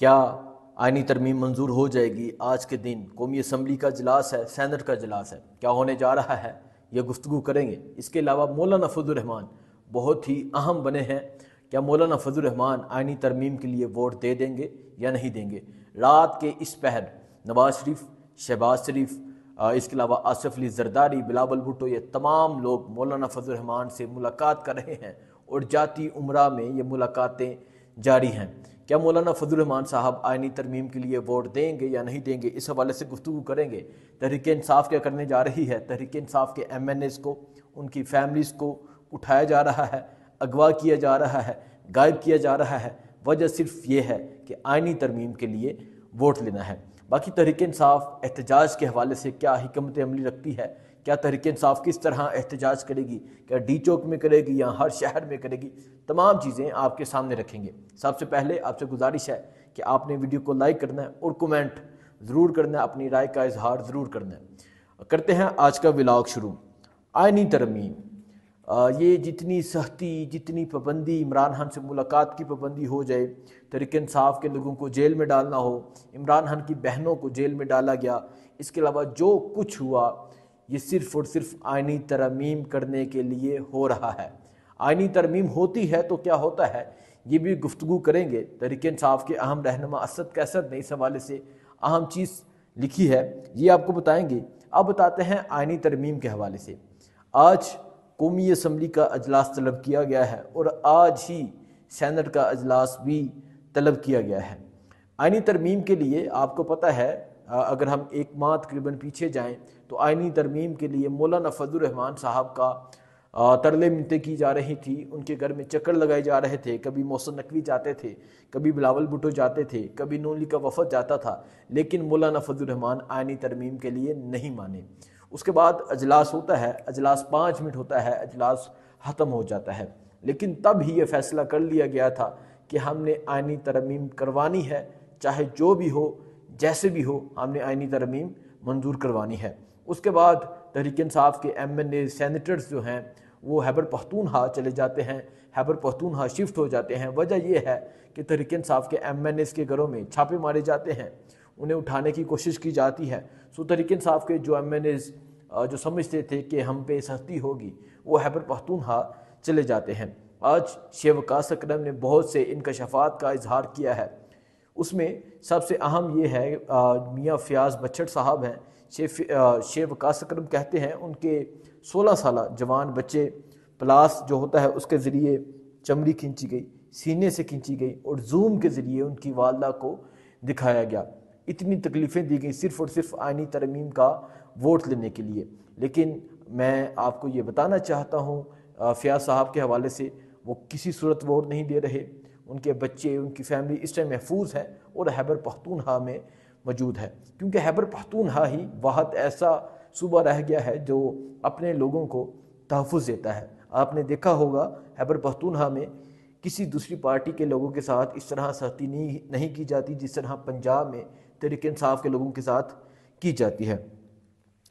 क्या आइनी तरमीम मंजूर हो जाएगी आज के दिन? कौमी असम्बली का अजलास है सैनट का अजलास है। क्या होने जा रहा है? यह गुफ्तु करेंगे। इसके अलावा मौलाना फजलरहमान बहुत ही अहम बने हैं। क्या मौलाना फजलरहमान आइनी तरमीम के लिए वोट दे देंगे या नहीं देंगे? रात के इस पहर, नवाज़ शरीफ, शहबाज शरीफ इसके अलावा आसफ अली जरदारी, बिलावल भुट्टो, ये तमाम लोग मौलाना फजलरहमान से मुलाकात कर रहे हैं और जाती उम्र में ये मुलाकातें जारी हैं। क्या मौलाना फजलरहमान साहब आइनी तरमीम के लिए वोट देंगे या नहीं देंगे? इस हवाले से गुफ्तु करेंगे। तहरीक इंसाफ क्या करने जा रही है? तहरीक इंसाफ के एम एन एस को, उनकी फैमिलीज़ को उठाया जा रहा है, अगवा किया जा रहा है, गायब किया जा रहा है। वजह सिर्फ़ ये है कि आइनी तरमीम के लिए वोट लेना है। बाकी तहरीक इंसाफ एहतजाज के हवाले से क्या हमत अमली रखती है? क्या तहरीक इंसाफ किस तरह एहतजाज करेगी? क्या डी चौक में करेगी या हर शहर में करेगी? तमाम चीज़ें आपके सामने रखेंगे। सबसे पहले आपसे गुजारिश है कि आपने वीडियो को लाइक करना है और कमेंट ज़रूर करना है, अपनी राय का इजहार ज़रूर करना है। करते हैं आज का विलाग शुरू। आइनी तरमीम। ये जितनी सख्ती, जितनी पाबंदी, इमरान खान से मुलाकात की पाबंदी हो जाए तरीके इंसाफ के लोगों को जेल में डालना हो, इमरान खान की बहनों को जेल में डाला गया, इसके अलावा जो कुछ हुआ ये सिर्फ़ और सिर्फ़ आइनी तरमीम करने के लिए हो रहा है। आइनी तरमीम होती है तो क्या होता है? ये भी गुफ्तु करेंगे। तरीके इंसाफ के अहम रहनमा असद कैसर ने इस हवाले से अहम चीज़ लिखी है। ये आपको बताएँगे। अब बताते हैं आइनी तरमीम के हवाले से। आज कौमी असम्बली का अजलास तलब किया गया है और आज ही सैनट का अजलास भी तलब किया गया है। आइनी तरमीम के लिए आपको पता है अगर हम एक माह तकरीबन पीछे जाएँ तो आइनी तरमीम के लिए मौलाना फजलरहमान साहब का तरले मिनते की जा रही थी। उनके घर में चक्कर लगाए जा रहे थे। कभी मौसम नकवी जाते थे, कभी बिलावल भुटो जाते थे, कभी नूली का वफद जाता था, लेकिन मौलाना फजलरहमान आइनी तरमीम के लिए नहीं माने। उसके बाद अजलास होता है, अजलास पाँच मिनट होता है, अजलास ख़त्म हो जाता है। लेकिन तब ही ये फैसला कर लिया गया था कि हमने आइनी तरमीम करवानी है, चाहे जो भी हो जैसे भी हो हमने आइनी तरमीम मंजूर करवानी है। उसके बाद तहरीक इंसाफ के एम एन ए सैनिटर्स जो हैं, वो हैबर पख्तूनहा चले जाते हैं, हैबर पख्तूनहा शिफ्ट हो जाते हैं। वजह यह है कि तहरीक इंसाफ के एम एन एस के घरों में छापे मारे जाते हैं, उन्हें उठाने की कोशिश की जाती है। सो तरीक इंसाफ के जो एम एन एज जो समझते थे कि हम पे सख्ती होगी, वो हैबर पख्तूनहा चले जाते हैं। आज शेवकास अक्रम ने बहुत से इनकशफात का इजहार किया है। उसमें सबसे अहम ये है मियाँ फयाज बच्छट साहब हैं। शेफ शेव वकास अक्रम कहते हैं, उनके 16 साल जवान बच्चे, प्लास जो होता है उसके ज़रिए चमड़ी खींची गई, सीने से खींची गई और जूम के ज़रिए उनकी वालदा को दिखाया गया। इतनी तकलीफ़ें दी गई सिर्फ़ और सिर्फ़ आइनी तरमीम का वोट लेने के लिए। लेकिन मैं आपको ये बताना चाहता हूँ फ़याज साहब के हवाले से, वो किसी सूरत वोट नहीं दे रहे। उनके बच्चे, उनकी फैमिली इस टाइम महफूज है और हैबर पख्तूनहा में मौजूद है। क्योंकि हैबर पख्तूनहा ही वाहद ऐसा सूबा रह गया है जो अपने लोगों को तहफ़ देता है। आपने देखा होगा, हैबर पख्तूनहा में किसी दूसरी पार्टी के लोगों के साथ इस तरह सख्ती नहीं नहीं की जाती जिस तरह पंजाब में तरीके इंसाफ के लोगों के साथ की जाती है।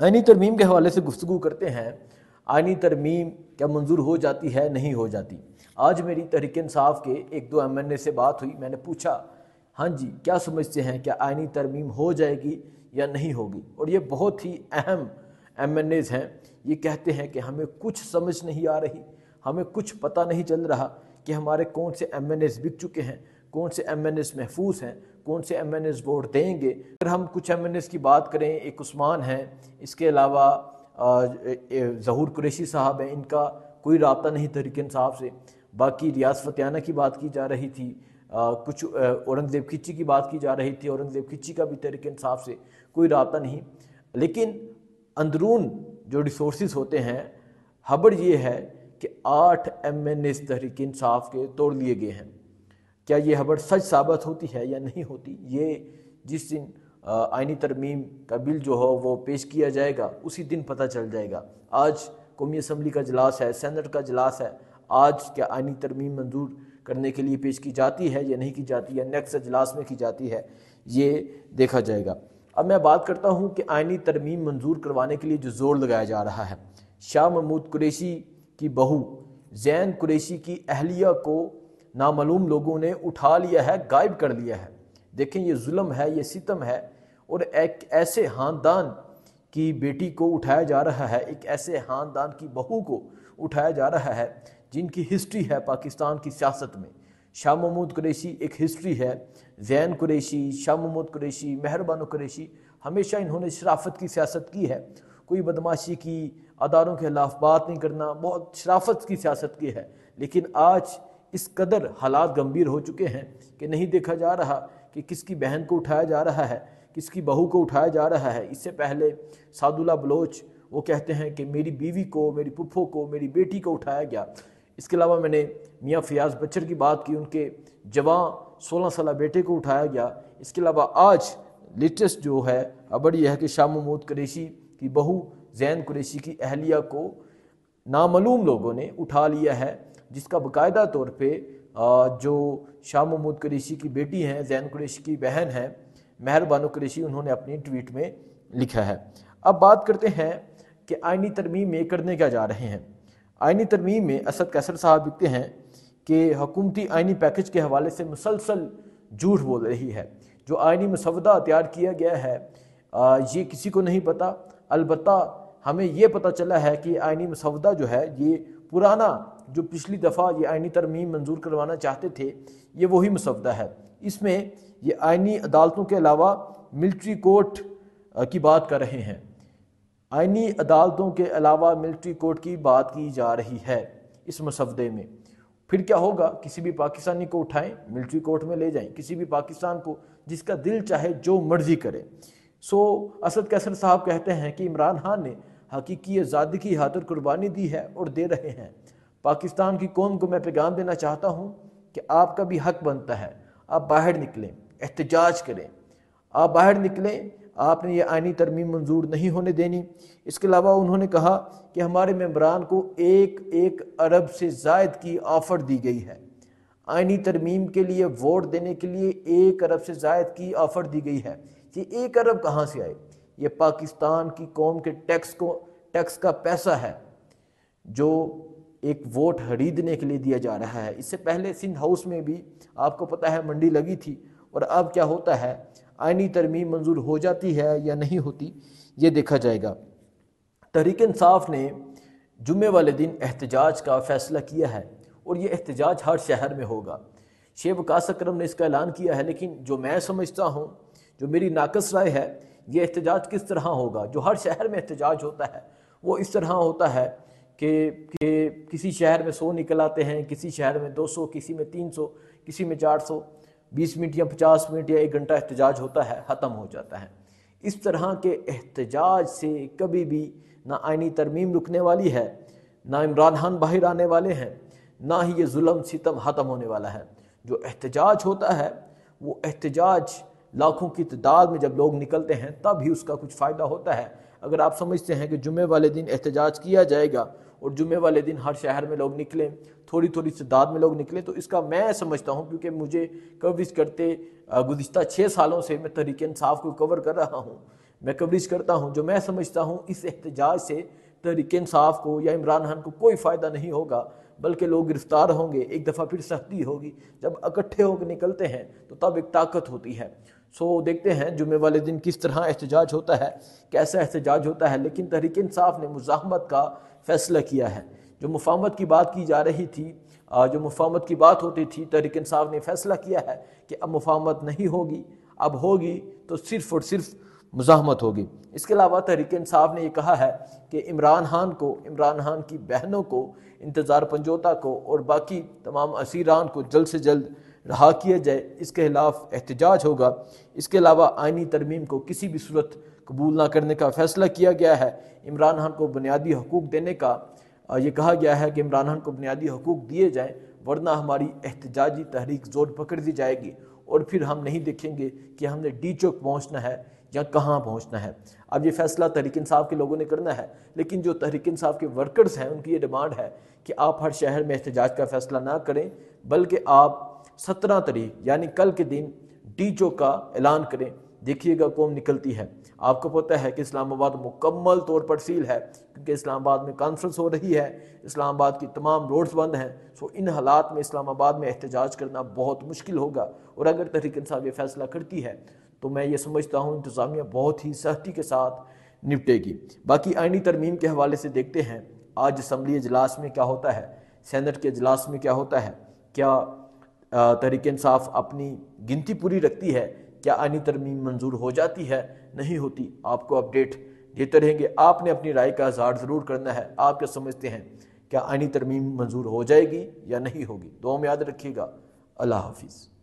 आइनी तरमीम के हवाले से गुफ्तु करते हैं, आइनी तरमीम क्या मंजूर हो जाती है, नहीं हो जाती। आज मेरी तहरीक इंसाफ के एक दो एम एन ए से बात हुई, मैंने पूछा हाँ जी, क्या समझते हैं, क्या आइनी तरमीम हो जाएगी या नहीं होगी? और ये बहुत ही अहम एम एन एज़ हैं, ये कहते हैं कि हमें कुछ समझ नहीं आ रही, हमें कुछ पता नहीं चल रहा कि हमारे कौन से एम एन एस बिक चुके हैं, कौन से एम एन एस महफूज हैं, कौन से एम एन एस वोट देंगे। अगर हम कुछ एम एन की बात करें, एक उस्मान हैं, इसके अलावा जहूर कुरेशी साहब हैं, इनका कोई रबता नहीं तरीके इंसाफ से। बाकी रियाज फतियाना की बात की जा रही थी आ, कुछ औरंगज़ेब खिच्ची की बात की जा रही थी औरंगज़ेब खिच्ची का भी तरीके इंसाफ से कोई रबता नहीं। लेकिन अंदरून जो रिसोर्स होते हैं हबड़ ये है कि आठ M N S Tehreek Insaf के तोड़ लिए गए हैं। क्या ये खबर सच साबित होती है या नहीं होती? ये जिस दिन आइनी तरमीम का बिल जो हो वो पेश किया जाएगा उसी दिन पता चल जाएगा। आज कौमी असम्बली का अजलास है सैनट का अजलास है आज क्या आइनी तरमीम मंजूर करने के लिए पेश की जाती है या नहीं की जाती है नेक्स्ट अजलास में की जाती है, ये देखा जाएगा। अब मैं बात करता हूँ कि आइनी तरमीम मंजूर करवाने के लिए जो ज़ोर लगाया जा रहा है, शाह महमूद कुरेशी की बहू जैन कुरेशी की अहलिया को नामालूम लोगों ने उठा लिया है, गायब कर लिया है। देखें, ये जुल्म है, ये सितम है और एक ऐसे ख़ानदान की बेटी को उठाया जा रहा है, एक ऐसे ख़ानदान की बहू को उठाया जा रहा है जिनकी हिस्ट्री है पाकिस्तान की सियासत में। शाह महमूद कुरैशी एक हिस्ट्री है। जैन कुरैशी, शाह महमूद कुरैशी, मेहरबान कुरैशी, हमेशा इन्होंने शराफत की सियासत की है। कोई बदमाशी की अदारों के खिलाफ बात नहीं करना, बहुत शराफत की सियासत की है। लेकिन आज इस कदर हालात गंभीर हो चुके हैं कि नहीं देखा जा रहा कि किसकी बहन को उठाया जा रहा है, किसकी बहू को उठाया जा रहा है। इससे पहले सादुल्ला बलोच, वो कहते हैं कि मेरी बीवी को, मेरी पुप्पो को, मेरी बेटी को उठाया गया। इसके अलावा मैंने मियाँ फयाज बच्चर की बात की, उनके जवान सोलह साल बेटे को उठाया गया। इसके अलावा आज लेटेस्ट जो है खबर यह है कि शाह महमूद कुरैशी की बहू जैन कुरैशी की अहलिया को नामूम लोगों ने उठा लिया है, जिसका बाकायदा तौर पे जो शाह महमूद कुरैशी की बेटी हैं, जैन कुरैशी की बहन है, मेहरबानो कुरैशी, उन्होंने अपनी ट्वीट में लिखा है। अब बात करते हैं कि आइनी तरमीम में करने क्या जा रहे हैं। आइनी तरमीम में असद कैसर साहब लिखते हैं कि हुकूमती आइनी पैकेज के हवाले से मुसलसल झूठ बोल रही है। जो आइनी मसवदा तैयार किया गया है ये किसी को नहीं पता। अलबत् हमें ये पता चला है कि आइनी मसवदा जो है, ये पुराना जो पिछली दफ़ा ये आइनी तरमीम मंजूर करवाना चाहते थे, ये वही मसवदा है। इसमें ये आइनी अदालतों के अलावा मिल्ट्री कोर्ट की बात कर रहे हैं। आइनी अदालतों के अलावा मिलिट्री कोर्ट की बात की जा रही है इस मसवदे में। फिर क्या होगा? किसी भी पाकिस्तानी को उठाएँ, मिलिट्री कोर्ट में ले जाएँ। किसी भी पाकिस्तान को जिसका दिल चाहे जो मर्ज़ी करे। सो असद कैसर साहब कहते हैं कि इमरान खान ने हकीकी आज़ादी की हादर कुर्बानी दी है और दे रहे हैं। पाकिस्तान की कौम को मैं पैगाम देना चाहता हूँ कि आपका भी हक बनता है। आप बाहर निकलें, एहतजाज करें। आप बाहर निकलें आपने ये आइनी तरमीम मंजूर नहीं होने देनी। इसके अलावा उन्होंने कहा कि हमारे मेम्बरान को एक एक अरब से जायद की ऑफ़र दी गई है। आइनी तरमीम के लिए वोट देने के लिए एक अरब से जायद की ऑफ़र दी गई है। ये एक अरब कहाँ से आए? ये पाकिस्तान की कौम के टैक्स को, टैक्स का पैसा है, जो एक वोट खरीदने के लिए दिया जा रहा है। इससे पहले सिंध हाउस में भी आपको पता है मंडी लगी थी और अब क्या होता है? आइनी तरमीम मंजूर हो जाती है या नहीं होती, ये देखा जाएगा। तहरीक इंसाफ ने जुमे वाले दिन एहतजाज का फ़ैसला किया है और ये एहतजाज हर शहर में होगा। शेख वकास अक्रम ने इसका ऐलान किया है, लेकिन जो मैं समझता हूँ, जो मेरी नाकस राय है, ये एहतजाज किस तरह होगा? जो हर शहर में एहतजाज होता है, वो इस तरह होता है कि कि किसी शहर में सौ निकल आते हैं, किसी शहर में दो सौ, किसी में तीन सौ, किसी में चार सौ। बीस मिनट या पचास मिनट या एक घंटा एहतजाज होता है, ख़त्म हो जाता है। इस तरह के एहतजाज से कभी भी ना आइनी तरमीम रुकने वाली है, ना इमरान खान बाहर आने वाले हैं, ना ही ये जुल्म सितम ख़त्म होने वाला है। जो एहतजाज होता है, वो एहतजाज लाखों की तदाद में जब लोग निकलते हैं, तब ही उसका कुछ फ़ायदा होता है। अगर आप समझते हैं कि जुमे वाले दिन एहतजाज किया जाएगा और जुमे वाले दिन हर शहर में लोग निकलें थोड़ी थोड़ी तादाद में लोग निकलें तो इसका मैं समझता हूँ क्योंकि मुझे कवरेज करते गुज्त छः सालों से मैं तरीक इंसाफ को कवर कर रहा हूँ। मैं कवरेज करता हूँ, जो मैं समझता हूँ, इस एहतजाज से तहरीक इंसाफ को या इमरान खान को कोई फ़ायदा नहीं होगा, बल्कि लोग गिरफ़्तार होंगे, एक दफ़ा फिर सख्ती होगी। जब इकट्ठे होकर निकलते हैं तो तब एक ताकत होती है। सो देखते हैं जुमे वाले दिन किस तरह एहतजाज होता है, कैसा एहतजाज होता है, लेकिन तहरीक इंसाफ ने मुजामत का फ़ैसला किया है। जो मुफामत की बात की जा रही थी जो मुफामत की बात होती थी, तहरीक इंसाफ ने फैसला किया है कि अब मुफामत नहीं होगी। अब होगी तो सिर्फ़ और सिर्फ़ मुजामत होगी। इसके अलावा तहरीक इंसाफ ने यह कहा है कि इमरान खान को, इमरान खान की बहनों को, इंतज़ार पंजोता को और बाकी तमाम असीरान को जल्द से जल्द रहा किया जाए, इसके खिलाफ एहतजाज होगा। इसके अलावा आइनी तरमीम को किसी भी सूरत कबूल ना करने का फैसला किया गया है। इमरान खान को बुनियादी हकूक़ देने का ये कहा गया है कि इमरान खान को बुनियादी हकूक़ दिए जाएँ, वरना हमारी एहतजाजी तहरीक ज़ोर पकड़ दी जाएगी। और फिर हम नहीं देखेंगे कि हमने डी चौक पहुँचना है या कहाँ पहुँचना है। अब ये फैसला तहरीक इंसाफ के लोगों ने करना है, लेकिन जो तहरीक इंसाफ के वर्कर्स हैं, उनकी ये डिमांड है कि आप हर शहर में एहतजाज का फैसला ना करें, बल्कि आप सत्रह तारीख, यानी कल के दिन डी चौक का ऐलान करें। देखिएगा कौन निकलती है। आपको पता है कि इस्लामाबाद मुकम्मल तौर पर सील है, क्योंकि इस्लामाबाद में कॉन्फ्रेंस हो रही है। इस्लामाबाद की तमाम रोड्स बंद हैं सो इन हालात में इस्लामाबाद में एहतजाज करना बहुत मुश्किल होगा। और अगर तहरीक इंसाफ ये फैसला करती है तो मैं ये समझता हूँ इंतज़ामिया बहुत ही सख्ती के साथ निपटेगी। बाकी आइनी तरमीम के हवाले से देखते हैं, आज असम्बली अजलास में क्या होता है, सैनट के अजलास में क्या होता है, क्या तहरीक इंसाफ अपनी गिनती पूरी रखती है, क्या आनी तरमीम मंजूर हो जाती है? नहीं होती। आपको अपडेट देते रहेंगे। आपने अपनी राय का इजहार ज़रूर करना है। आप क्या समझते हैं, क्या आनी तरमीम मंजूर हो जाएगी या नहीं होगी? दो में याद रखिएगा। अल्लाह हाफिज़।